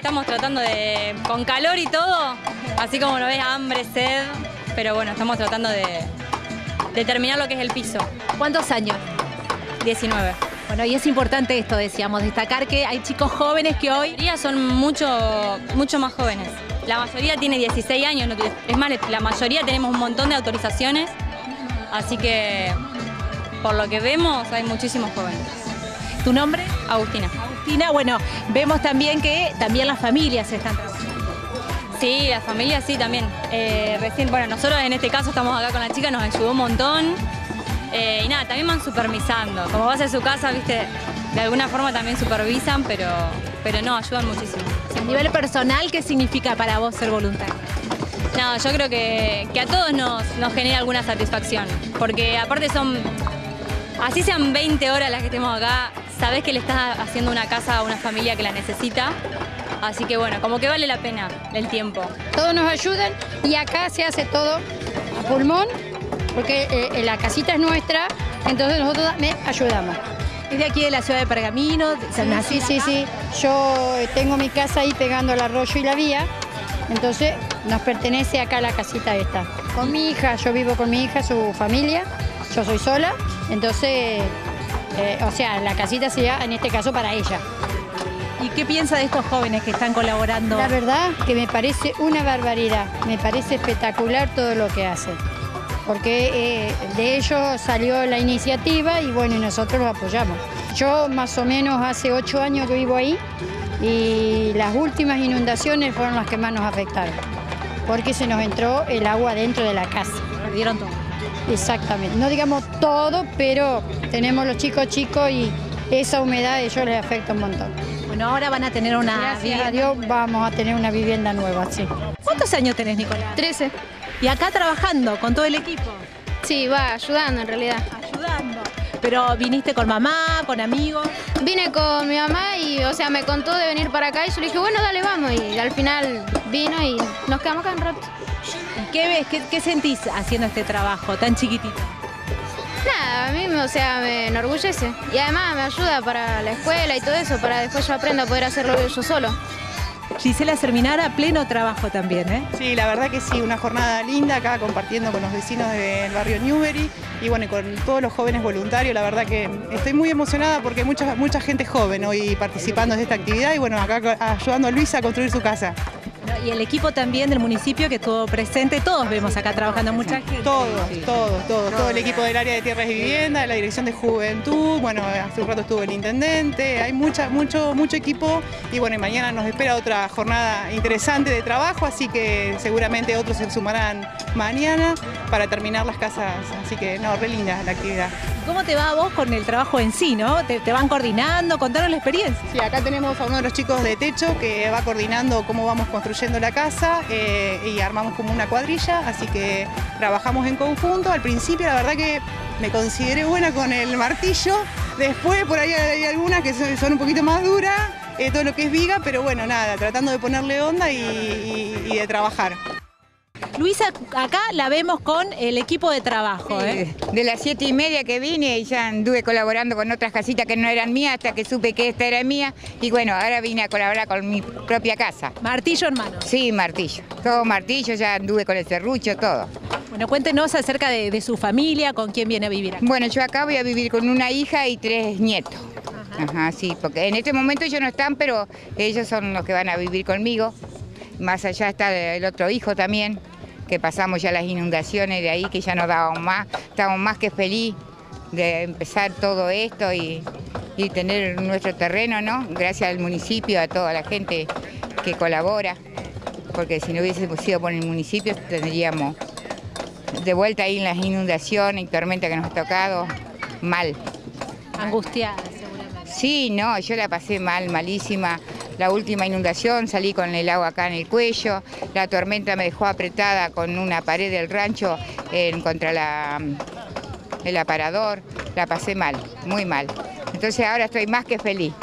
estamos tratando de, con calor y todo, así como lo ves, hambre, sed, pero bueno, estamos tratando de, de terminar lo que es el piso. ¿Cuántos años? 19. Bueno, y es importante esto, decíamos, destacar que hay chicos jóvenes que hoy... La mayoría son mucho, mucho más jóvenes. La mayoría tiene 16 años, es más, la mayoría tenemos un montón de autorizaciones, así que por lo que vemos hay muchísimos jóvenes. ¿Tu nombre? Agustina. Agustina, bueno, vemos también que también las familias están trabajando. Sí, la familia sí también. Eh, recién, bueno, nosotros en este caso estamos acá con la chica, nos ayudó un montón. Eh, y nada, también van supervisando. Como vas a su casa, viste, de alguna forma también supervisan, pero, pero no, ayudan muchísimo. A nivel personal, ¿qué significa para vos ser voluntario? No, yo creo que, que a todos nos, nos genera alguna satisfacción, porque aparte son, así sean 20 horas las que estemos acá, sabés que le estás haciendo una casa a una familia que la necesita, así que bueno, como que vale la pena el tiempo. Todos nos ayudan y acá se hace todo a pulmón, porque eh, la casita es nuestra, entonces nosotros me ayudamos. Es de aquí de la ciudad de Pergamino, de San Sí, sí, acá. sí. Yo eh, tengo mi casa ahí pegando el arroyo y la vía, entonces nos pertenece acá la casita esta. Con mi hija, yo vivo con mi hija, su familia, yo soy sola, entonces, eh, o sea, la casita sería en este caso para ella. ¿Y qué piensa de estos jóvenes que están colaborando? La verdad que me parece una barbaridad, me parece espectacular todo lo que hacen, porque eh, de ellos salió la iniciativa y bueno, y nosotros lo apoyamos. Yo más o menos hace ocho años que vivo ahí y las últimas inundaciones fueron las que más nos afectaron, porque se nos entró el agua dentro de la casa. Perdieron todo. Exactamente, no digamos todo, pero tenemos los chicos chicos y esa humedad a ellos les afecta un montón. Bueno, ahora van a tener una Gracias vivienda. a Dios vamos a tener una vivienda nueva, sí. ¿Cuántos años tenés, Nicolás? 13. Y acá trabajando con todo el equipo. Sí, va ayudando en realidad. Ayudando. Pero viniste con mamá, con amigos. Vine con mi mamá y, o sea, me contó de venir para acá y yo le dije, bueno, dale, vamos. Y al final vino y nos quedamos acá un rato. ¿Y ¿Qué ves? ¿Qué, qué sentís haciendo este trabajo tan chiquitito? Nada, a mí, o sea, me enorgullece. Y además me ayuda para la escuela y todo eso, para después yo aprenda a poder hacerlo yo solo. Gisela Serminara, pleno trabajo también, ¿eh? Sí, la verdad que sí, una jornada linda acá compartiendo con los vecinos del barrio Newbery y bueno, con todos los jóvenes voluntarios. La verdad que estoy muy emocionada porque mucha, mucha gente joven hoy participando de esta actividad y bueno, acá ayudando a Luisa a construir su casa. Bueno, Y el equipo también del municipio que estuvo presente, todos vemos acá trabajando mucha gente. Todos, todos, todos, todo el equipo del área de tierras y vivienda, de la dirección de juventud, bueno, hace un rato estuvo el intendente, hay mucha, mucho, mucho equipo y bueno, y mañana nos espera otra jornada interesante de trabajo, así que seguramente otros se sumarán mañana para terminar las casas, así que no, re linda la actividad. ¿Cómo te va a vos con el trabajo en sí, no? ¿Te, te van coordinando? Contanos la experiencia. Sí, acá tenemos a uno de los chicos de techo que va coordinando cómo vamos construyendo la casa eh, y armamos como una cuadrilla, así que trabajamos en conjunto. Al principio la verdad que me consideré buena con el martillo, después por ahí hay algunas que son, un poquito más duras, eh, todo lo que es viga, pero bueno, nada, tratando de ponerle onda y de trabajar. Luisa, acá la vemos con el equipo de trabajo, ¿eh? De las siete y media que vine y ya anduve colaborando con otras casitas que no eran mías hasta que supe que esta era mía y bueno, ahora vine a colaborar con mi propia casa. Martillo en mano. Sí, martillo, todo martillo, ya anduve con el serrucho, todo. Bueno, cuéntenos acerca de, de su familia, con quién viene a vivir acá. Bueno, yo acá voy a vivir con una hija y tres nietos. Ajá, sí, porque en este momento ellos no están, pero ellos son los que van a vivir conmigo. Más allá está el otro hijo también, que pasamos ya las inundaciones de ahí, que ya no dábamos más. Estamos más que feliz de empezar todo esto y, y tener nuestro terreno, ¿no? Gracias al municipio, a toda la gente que colabora, porque si no hubiésemos sido por el municipio tendríamos de vuelta ahí en las inundaciones y tormenta que nos ha tocado, mal. Angustiada, seguramente. Sí, no, yo la pasé mal, malísima. La última inundación salí con el agua acá en el cuello. La tormenta me dejó apretada con una pared del rancho en, contra la, el aparador. La pasé mal, muy mal. Entonces ahora estoy más que feliz.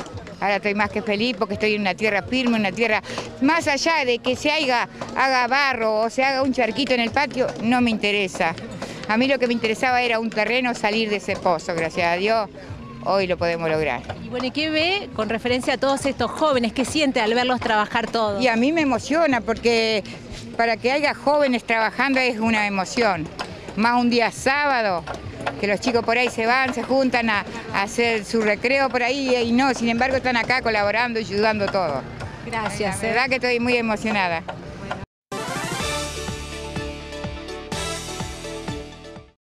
Ahora estoy más que feliz porque estoy en una tierra firme, una tierra más allá de que se haga, haga barro o se haga un charquito en el patio, no me interesa. A mí lo que me interesaba era un terreno, salir de ese pozo, gracias a Dios. Hoy lo podemos lograr. Y bueno, ¿y qué ve con referencia a todos estos jóvenes? ¿Qué siente al verlos trabajar todos? Y a mí me emociona porque para que haya jóvenes trabajando es una emoción. Más un día sábado, que los chicos por ahí se van, se juntan a, a hacer su recreo por ahí y no, sin embargo están acá colaborando y ayudando todo. Gracias. La eh. verdad que estoy muy emocionada.